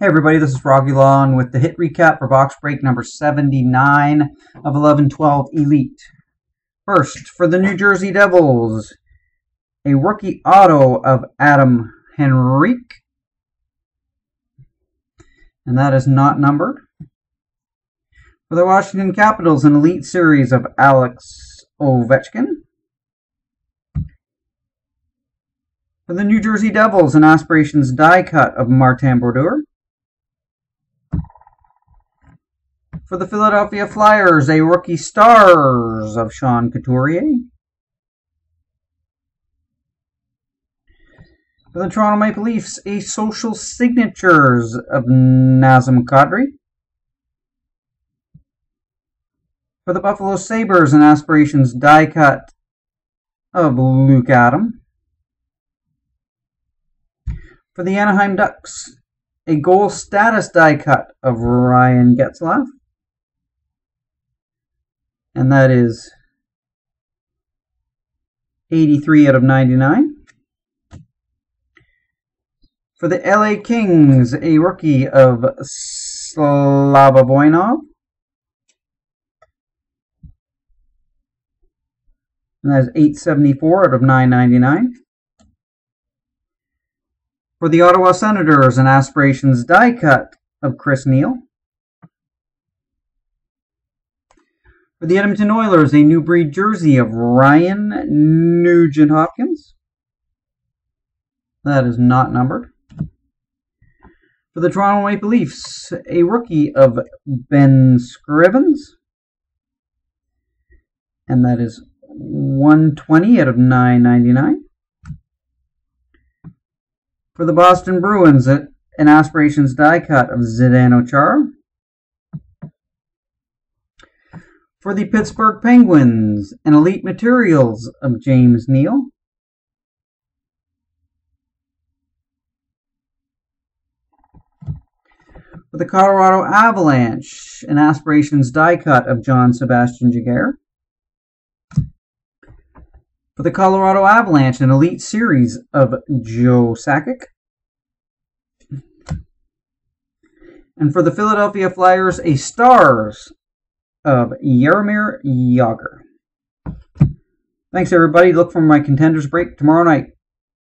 Hey everybody, this is Froggy Lawn with the hit recap for box break number 79 of 11-12 Elite. First, for the New Jersey Devils, a rookie auto of Adam Henrique. And that is not numbered. For the Washington Capitals, an Elite Series of Alex Ovechkin. For the New Jersey Devils, an Aspirations die cut of Martin Brodeur. For the Philadelphia Flyers, a rookie stars of Sean Couturier. For the Toronto Maple Leafs, a social signatures of Nazem Kadri. For the Buffalo Sabres, an aspirations die cut of Luke Adam. For the Anaheim Ducks, a goal status die cut of Ryan Getzlaf and that is 83 out of 99. For the LA Kings, a rookie of Slava Voinov. And that is 874 out of 999. For the Ottawa Senators, an Aspirations die cut of Chris Neil. For the Edmonton Oilers, a new breed jersey of Ryan Nugent Hopkins. That is not numbered. For the Toronto Maple Leafs, a rookie of Ben Scrivens. And that is 120 out of 999. For the Boston Bruins, an Aspirations die cut of Zdeno Chara. For the Pittsburgh Penguins, an elite materials of James Neal. For the Colorado Avalanche, an aspirations die cut of Jean-Sebastien Giguere. For the Colorado Avalanche, an elite series of Joe Sakic. And for the Philadelphia Flyers, a Stars of Jaromir Jagr. Thanks, everybody. Look for my contenders break tomorrow night.